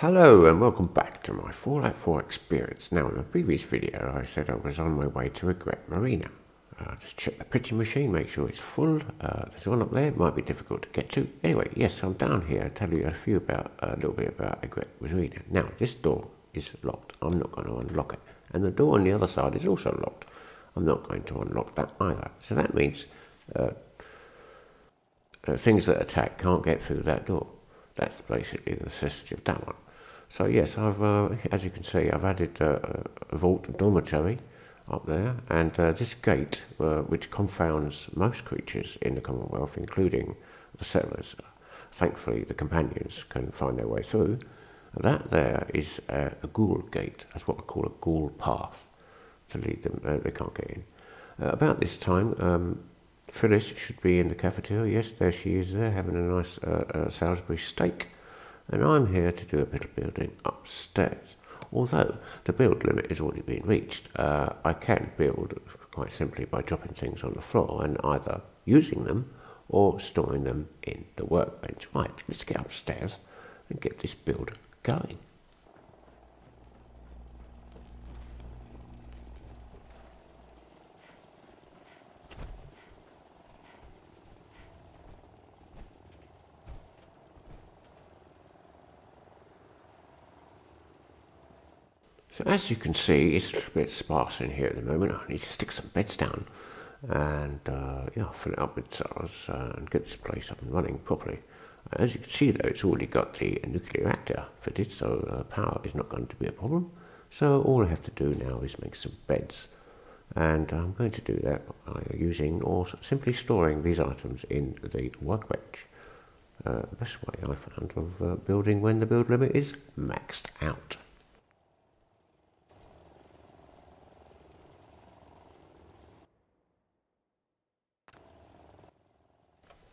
Hello and welcome back to my Fallout 4 experience. Now in the previous video I said I was on my way to Egret Marina. Uh, just check the printing machine, make sure it's full. Uh, there's one up there, it might be difficult to get to. Anyway, yes, I'm down here to tell you a few about, a little bit about Egret Marina. Now this door is locked, I'm not going to unlock it. And the door on the other side is also locked. I'm not going to unlock that either. So that means uh, uh things that attack can't get through that door. That's basically the necessity of that one. So yes, I've, uh, as you can see, I've added uh, a vault dormitory up there, and uh, this gate, uh, which confounds most creatures in the Commonwealth, including the settlers. Thankfully, the companions can find their way through. That there is a, a ghoul gate. That's what we call a ghoul path to lead them. Uh, they can't get in. Uh, about this time, um, Phyllis should be in the cafeteria. Yes, there she is there, having a nice Salisbury steak and I'm here to do a bit of building upstairs. Although the build limit has already been reached, uh, I can build quite simply by dropping things on the floor and either using them or storing them in the workbench. Right, let's get upstairs and get this build going. So as you can see, it's a little bit sparse in here at the moment. I need to stick some beds down and uh, yeah, fill it up with cells and get this place up and running properly. As you can see though, it's already got the nuclear reactor fitted, so uh, power is not going to be a problem. So all I have to do now is make some beds. And I'm going to do that by using or simply storing these items in the workbench. Uh, best way I found of uh, building when the build limit is maxed out.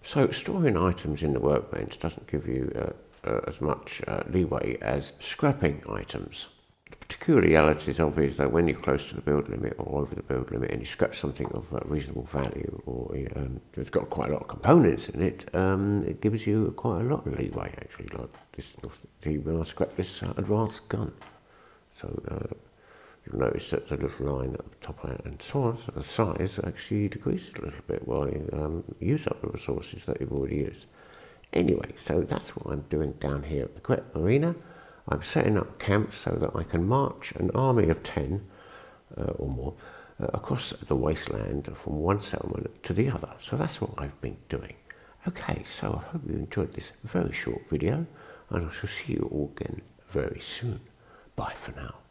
So storing items in the workbench doesn't give you uh, uh, as much uh, leeway as scrapping items. The it is that when you're close to the build limit or over the build limit and you scrap something of uh, reasonable value or um, it's got quite a lot of components in it, um, it gives you quite a lot of leeway actually, like this, when I scrap this uh, advanced gun. So uh, You'll notice that the little line at the top and so the size actually decreases a little bit while you um, use up the resources that you've already used. Anyway, so that's what I'm doing down here at the Egret Marina. I'm setting up camps so that I can march an army of 10 uh, or more uh, across the wasteland from one settlement to the other. So that's what I've been doing. Okay, so I hope you enjoyed this very short video and I shall see you all again very soon. Bye for now.